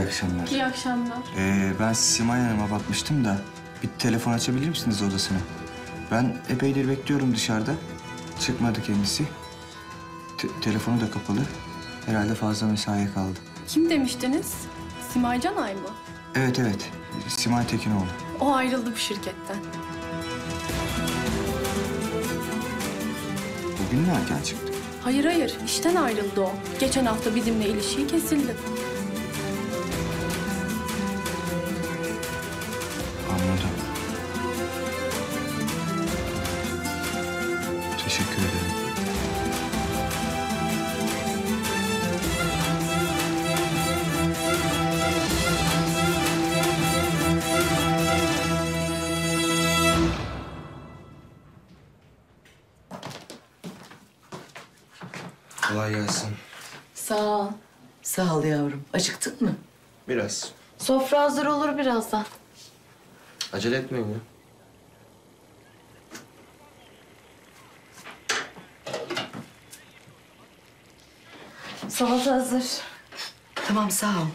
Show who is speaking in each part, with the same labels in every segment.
Speaker 1: akşamlar.
Speaker 2: İyi akşamlar.
Speaker 1: Ee, ben Simay Hanım'a bakmıştım da bir telefon açabilir misiniz odasına? Ben epeydir bekliyorum dışarıda. Çıkmadı kendisi. Te- telefonu da kapalı. Herhalde fazla mesaiye kaldı.
Speaker 2: Kim demiştiniz? Simay Canay mı?
Speaker 1: Evet evet. Simay Tekinoğlu.
Speaker 2: O ayrıldı bu şirketten.
Speaker 1: Bugün mü erken çıktı?
Speaker 2: Hayır hayır, işten ayrıldı o. Geçen hafta bizimle ilişiği kesildi.
Speaker 1: Kolay gelsin.
Speaker 3: Sağ ol.
Speaker 4: Sağ ol yavrum. Acıktın mı?
Speaker 1: Biraz.
Speaker 3: Sofra hazır olur birazdan.
Speaker 1: Acele etmeyin ya.
Speaker 3: Salata hazır.
Speaker 4: Tamam sağ ol.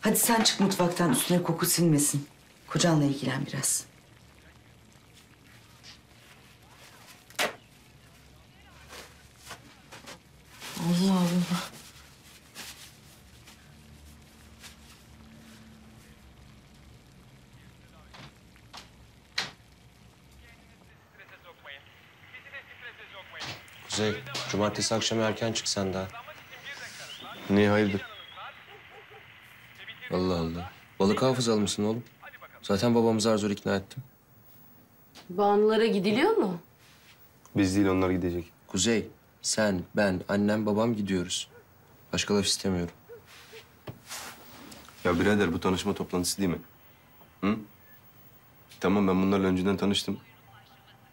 Speaker 4: Hadi sen çık mutfaktan üstüne koku sinmesin. Kocanla ilgilen biraz. Allah Allah.
Speaker 5: Kuzey, cumartesi akşamı erken çık sen daha.
Speaker 6: Niye hayırdır?
Speaker 5: Allah Allah. Balık hafızalı mısın oğlum? Zaten babamı zar zor ikna ettim.
Speaker 3: Banulara gidiliyor mu?
Speaker 6: Biz değil onlar gidecek.
Speaker 5: Kuzey, sen, ben, annem, babam gidiyoruz. Başka laf istemiyorum.
Speaker 6: Ya birader bu tanışma toplantısı değil mi? Hı? Tamam ben bunlarla önceden tanıştım.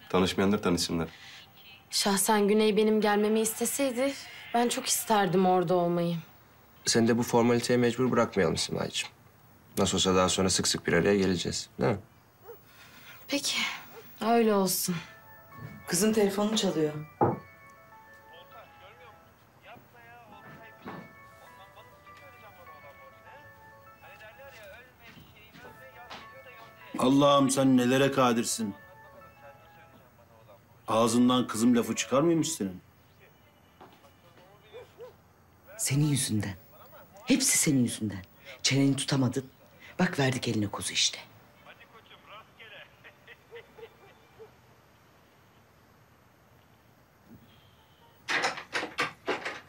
Speaker 6: Tanışmayanlar tanışsınlar.
Speaker 3: Şahsen Güney benim gelmemi isteseydi ben çok isterdim orada olmayı.
Speaker 5: Seni de bu formaliteye mecbur bırakmayalım Simay'cığım. Nasıl olsa daha sonra sık sık bir araya geleceğiz. Değil mi?
Speaker 3: Peki, öyle olsun.
Speaker 4: Kızın telefonu çalıyor.
Speaker 7: Allah'ım sen nelere kadirsin. Ağzından kızım lafı çıkar mıymış senin?
Speaker 4: Senin yüzünden. Hepsi senin yüzünden. Çeneni tutamadın. Bak verdik eline kozu işte.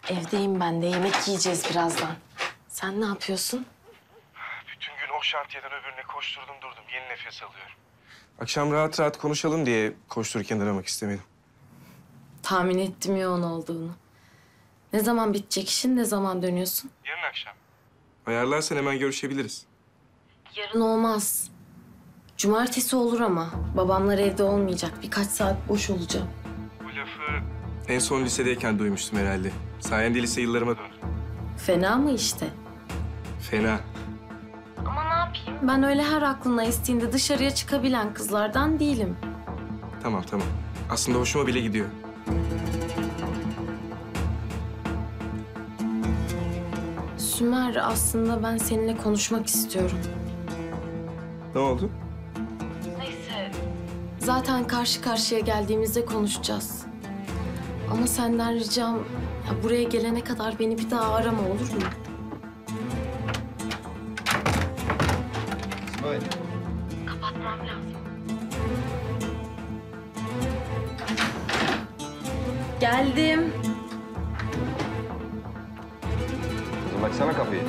Speaker 3: Evdeyim ben de yemek yiyeceğiz birazdan. Sen ne yapıyorsun?
Speaker 8: Bütün gün o şantiyeden öbürüne koşturdum durdum. Yeni nefes alıyorum.
Speaker 9: Akşam rahat rahat konuşalım diye koştururken aramak istemedim.
Speaker 3: Tahmin ettim yoğun olduğunu. Ne zaman bitecek işin, ne zaman dönüyorsun?
Speaker 8: Yarın akşam.
Speaker 9: Ayarlarsan hemen görüşebiliriz.
Speaker 3: Yarın olmaz. Cumartesi olur ama. Babamlar evde olmayacak. Birkaç saat boş olacağım.
Speaker 8: Bu lafı
Speaker 9: En son lisedeyken duymuştum herhalde. Sayende lise yıllarıma döndüm.
Speaker 3: Fena mı işte?
Speaker 9: Fena.
Speaker 3: Yapayım? Ben öyle her aklına estiğinde dışarıya çıkabilen kızlardan değilim.
Speaker 9: Tamam tamam. Aslında hoşuma bile gidiyor.
Speaker 3: Sümer aslında ben seninle konuşmak istiyorum.
Speaker 9: Ne oldu?
Speaker 3: Zaten karşı karşıya geldiğimizde konuşacağız. Ama senden ricam ya buraya gelene kadar beni bir daha arama olur mu? Kapatmam lazım. Geldim.
Speaker 6: Kızım açsana kapıyı.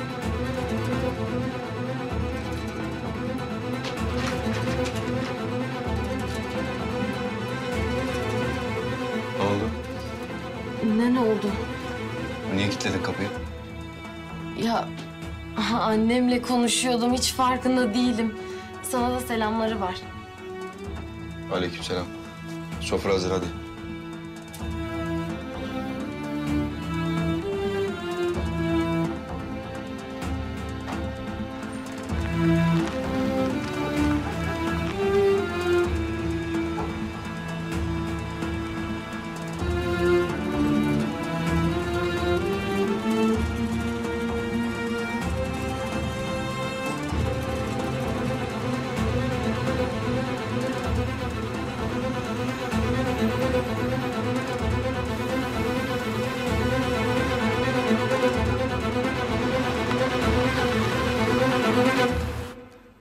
Speaker 6: Ne oldu?
Speaker 3: Ne ne oldu?
Speaker 6: Niye kilitledin kapıyı?
Speaker 3: Ya aha, annemle konuşuyordum hiç farkında değilim. Sana da selamları var.
Speaker 6: Aleykümselam. Sofra hazır hadi.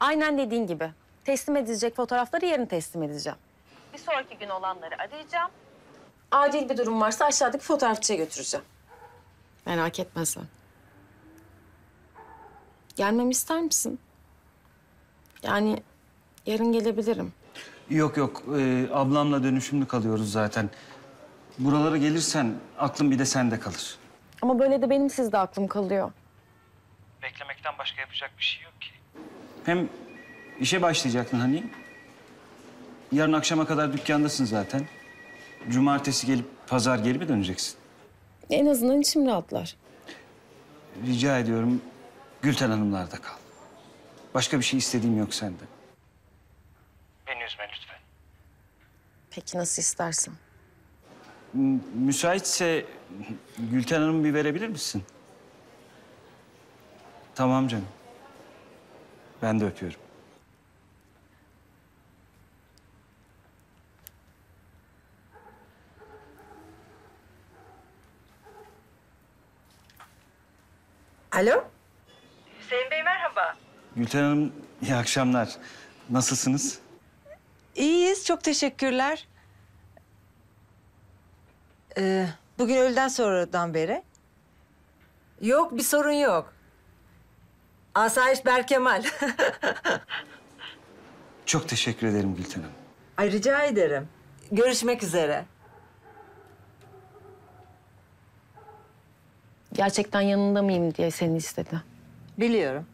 Speaker 10: Aynen dediğin gibi. Teslim edilecek fotoğrafları yarın teslim edeceğim. Bir sonraki gün olanları arayacağım. Acil bir durum varsa aşağıdaki fotoğrafçıya götüreceğim. Merak etme sen. Gelmemi ister misin? Yani yarın gelebilirim.
Speaker 11: Yok yok, ee, ablamla dönüşümlü kalıyoruz zaten. Buralara gelirsen aklım bir de sende kalır.
Speaker 10: Ama böyle de benim sizde aklım kalıyor.
Speaker 8: Beklemekten başka yapacak bir şey yok ki.
Speaker 11: Hem işe başlayacaktın hani. Yarın akşama kadar dükkandasın zaten. Cumartesi gelip pazar geri mi döneceksin?
Speaker 10: En azından içim rahatlar.
Speaker 11: Rica ediyorum Gülten Hanımlarda kal. Başka bir şey istediğim yok senden.
Speaker 8: Beni üzme lütfen.
Speaker 10: Peki nasıl istersen.
Speaker 11: M- müsaitse Gülten Hanım'ı bir verebilir misin? Tamam canım. Ben de öpüyorum.
Speaker 12: Alo? Hüseyin Bey merhaba.
Speaker 11: Gülten Hanım iyi akşamlar. Nasılsınız?
Speaker 12: İyiyiz, çok teşekkürler. Ee, bugün öğleden sonradan beri. Yok, bir sorun yok. Asayiş Berkemal.
Speaker 11: Çok teşekkür ederim Gülten Hanım.
Speaker 12: Ay rica ederim. Görüşmek üzere.
Speaker 10: Gerçekten yanında mıyım diye seni istedi.
Speaker 12: Biliyorum.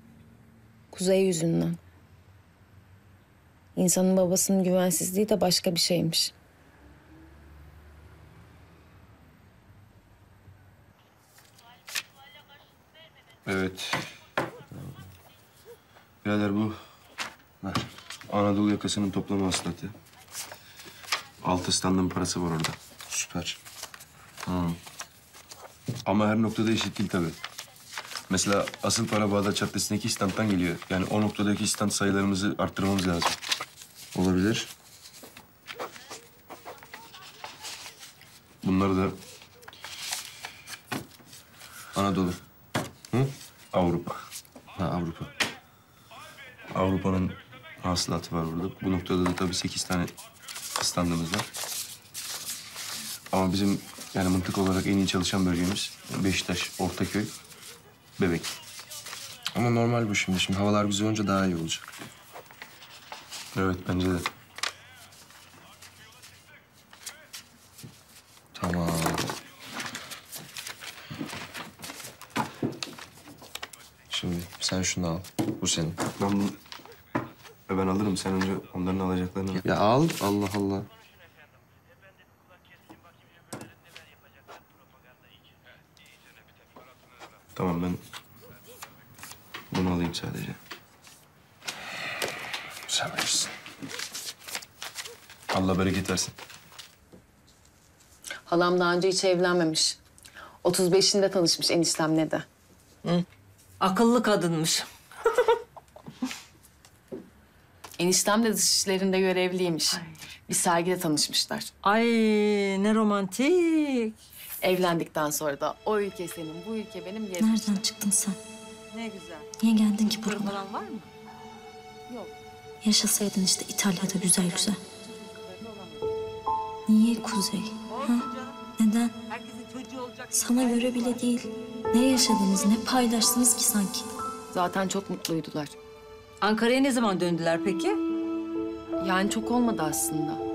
Speaker 10: Kuzey yüzünden. İnsanın babasının güvensizliği de başka bir şeymiş.
Speaker 6: Evet. Birader bu ver. Anadolu yakasının toplam hasılatı. Altı standın parası var orada. Süper. Hı. Ama her noktada eşit değil tabii. Mesela asıl para Bağdat Caddesi'ndeki standtan geliyor. Yani o noktadaki stand sayılarımızı arttırmamız lazım. Olabilir. Bunları da Anadolu. Hı? Avrupa. Ha Avrupa. Avrupa'nın hasılatı var burada. Bu noktada da tabii sekiz tane standımız var. Ama bizim yani mıntık olarak en iyi çalışan bölgemiz Beşiktaş, Ortaköy, Bebek.
Speaker 5: Ama normal bu şimdi. Şimdi havalar güzel olunca daha iyi olacak.
Speaker 6: Evet bence de.
Speaker 5: Tamam. Şimdi sen şunu al. Bu senin.
Speaker 6: Ben bunu... E, Ben alırım. Sen önce onların alacaklarını al.
Speaker 5: Ya al. Allah Allah.
Speaker 6: Tamam ben bunu alayım sadece.
Speaker 5: Sen bilirsin.
Speaker 6: Allah bereket versin.
Speaker 10: Halam daha önce hiç evlenmemiş. 35'inde tanışmış eniştemle de.
Speaker 12: Akıllı kadınmış.
Speaker 10: Eniştem de dış işlerinde görevliymiş. Bir sergide tanışmışlar.
Speaker 12: Ay ne romantik.
Speaker 10: Evlendikten sonra da o ülke senin, bu ülke benim diye...
Speaker 13: Nereden çıktın sen?
Speaker 12: Ne güzel.
Speaker 13: Niye geldin ki buralara?
Speaker 12: Falan var mı?
Speaker 10: Yok.
Speaker 13: Yaşasaydın işte İtalya'da güzel güzel. Niye Kuzey? Ha? Neden?
Speaker 12: Herkesin çocuğu olacak.
Speaker 13: Sana göre bile değil. Ne yaşadınız, ne paylaştınız ki sanki?
Speaker 10: Zaten çok mutluydular.
Speaker 12: Ankara'ya ne zaman döndüler peki?
Speaker 10: Yani çok olmadı aslında.